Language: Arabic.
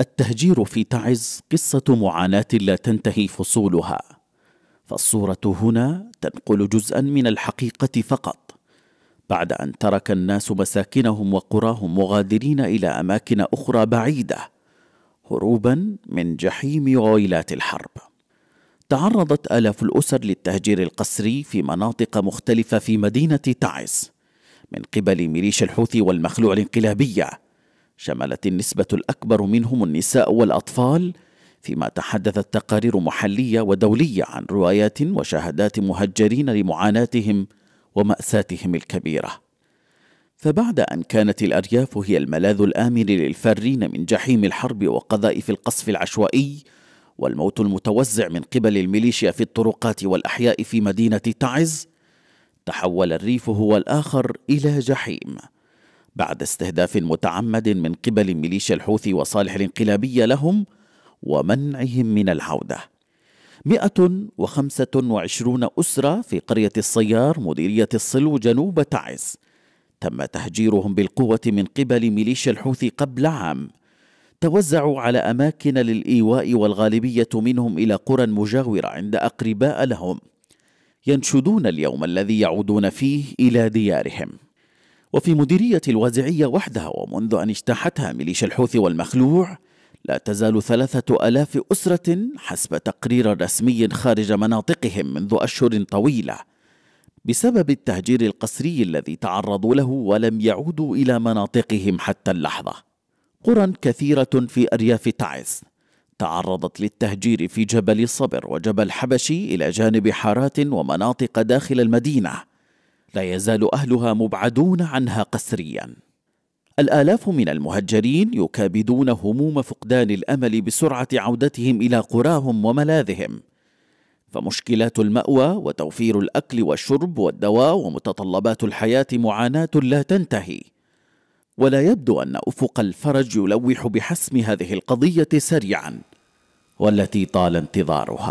التهجير في تعز قصة معاناة لا تنتهي فصولها. فالصورة هنا تنقل جزءا من الحقيقة فقط بعد أن ترك الناس مساكنهم وقراهم مغادرين إلى أماكن أخرى بعيدة هروبا من جحيم وويلات الحرب. تعرضت آلاف الأسر للتهجير القسري في مناطق مختلفة في مدينة تعز من قبل ميليشيا الحوثي والمخلوع الانقلابية. شملت النسبة الأكبر منهم النساء والأطفال فيما تحدثت تقارير محلية ودولية عن روايات وشهادات مهجرين لمعاناتهم ومأساتهم الكبيرة. فبعد أن كانت الأرياف هي الملاذ الآمن للفارين من جحيم الحرب وقذائف القصف العشوائي والموت المتوزع من قبل الميليشيا في الطرقات والأحياء في مدينة تعز تحول الريف هو الآخر إلى جحيم. بعد استهداف متعمد من قبل ميليشيا الحوثي وصالح الانقلابية لهم ومنعهم من العودة. مئة وخمسة وعشرون أسرة في قرية الصيار مديرية الصلو جنوب تعز. تم تهجيرهم بالقوة من قبل ميليشيا الحوثي قبل عام. توزعوا على أماكن للإيواء والغالبية منهم إلى قرى مجاورة عند أقرباء لهم. ينشدون اليوم الذي يعودون فيه إلى ديارهم. وفي مديرية الوازعية وحدها ومنذ أن اجتاحتها ميليشيا الحوثي والمخلوع لا تزال ثلاثة ألاف أسرة حسب تقرير رسمي خارج مناطقهم منذ أشهر طويلة بسبب التهجير القسري الذي تعرضوا له ولم يعودوا إلى مناطقهم حتى اللحظة. قرى كثيرة في أرياف تعز تعرضت للتهجير في جبل صبر وجبل حبشي إلى جانب حارات ومناطق داخل المدينة. لا يزال أهلها مبعدون عنها قسريا. الآلاف من المهجرين يكابدون هموم فقدان الأمل بسرعة عودتهم إلى قراهم وملاذهم. فمشكلات المأوى وتوفير الأكل والشرب والدواء ومتطلبات الحياة معاناة لا تنتهي. ولا يبدو أن أفق الفرج يلوح بحسم هذه القضية سريعا والتي طال انتظارها.